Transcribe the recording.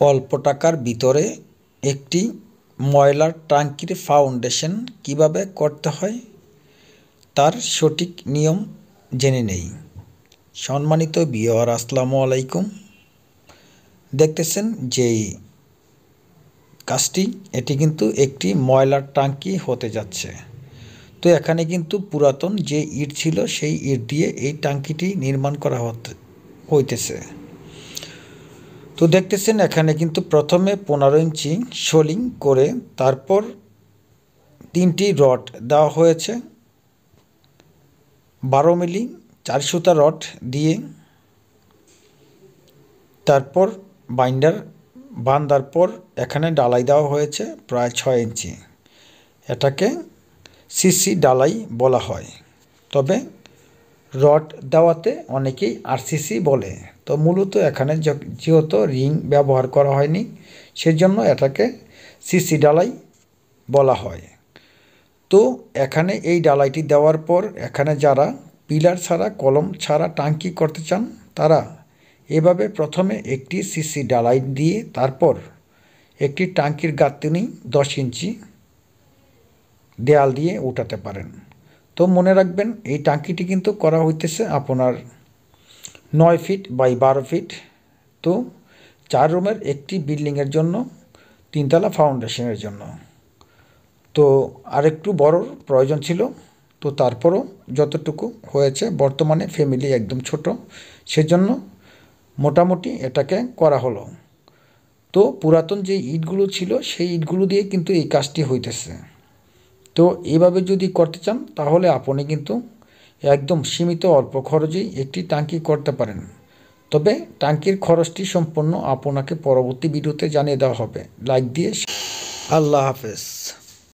অল্প টাকার ভিতরে একটি ময়লার ট্যাঙ্কির ফাউন্ডেশন কীভাবে করতে হয়, তার সঠিক নিয়ম জেনে নেই। সম্মানিত বিওয়ার আসসালামু আলাইকুম। দেখতেছেন যে কাজটি, এটি কিন্তু একটি ময়লার ট্যাঙ্কি হতে যাচ্ছে। তো এখানে কিন্তু পুরাতন যে ইট ছিল, সেই ইট দিয়ে এই ট্যাঙ্কিটি নির্মাণ করা হতে হইতেছে। তো দেখতেছেন এখানে কিন্তু প্রথমে পনেরো ইঞ্চি শোলিং করে তারপর তিনটি রড দেওয়া হয়েছে। বারো মিলি চার সুতা রড দিয়ে তারপর বাইন্ডার বান্ধার পর এখানে ডালাই দেওয়া হয়েছে প্রায় ছয় ইঞ্চি। এটাকে সিসি ডালাই বলা হয়। তবে রড দেওয়াতে অনেকেই আরসিসি বলে। তো মূলত এখানে যেহেতু রিং ব্যবহার করা হয়নি, সেজন্য এটাকে সিসি ডালাই বলা হয়। তো এখানে এই ডালাইটি দেওয়ার পর এখানে যারা পিলার ছাড়া, কলম ছাড়া টাঙ্কি করতে চান, তারা এভাবে প্রথমে একটি সিসি ডালাই দিয়ে তারপর একটি টাঙ্কির গাঁথনি দশ ইঞ্চি দেয়াল দিয়ে উঠাতে পারেন। তো মনে রাখবেন, এই টাঙ্কিটি কিন্তু করা হইতেছে আপনার নয় ফিট বাই বারো ফিট। তো চার রুমের একটি বিল্ডিংয়ের জন্য, তিনতলা ফাউন্ডেশনের জন্য। তো আরেকটু বড় প্রয়োজন ছিল, তো তারপরও যতটুকু হয়েছে, বর্তমানে ফ্যামিলি একদম ছোট, সেজন্য মোটামুটি এটাকে করা হলো। তো পুরাতন যে ইটগুলো ছিল, সেই ইটগুলো দিয়ে কিন্তু এই কাজটি হইতেছে। তো এভাবে যদি করতে চান, তাহলে আপনি কিন্তু একদম সীমিত অল্প খরচেই একটি ট্যাঙ্কি করতে পারেন। তবে ট্যাঙ্কির খরচটি সম্পূর্ণ আপনাকে পরবর্তী ভিডিওতে জানিয়ে দেওয়া হবে। লাইক দিয়ে আল্লাহ হাফেজ।